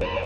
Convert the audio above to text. Yeah.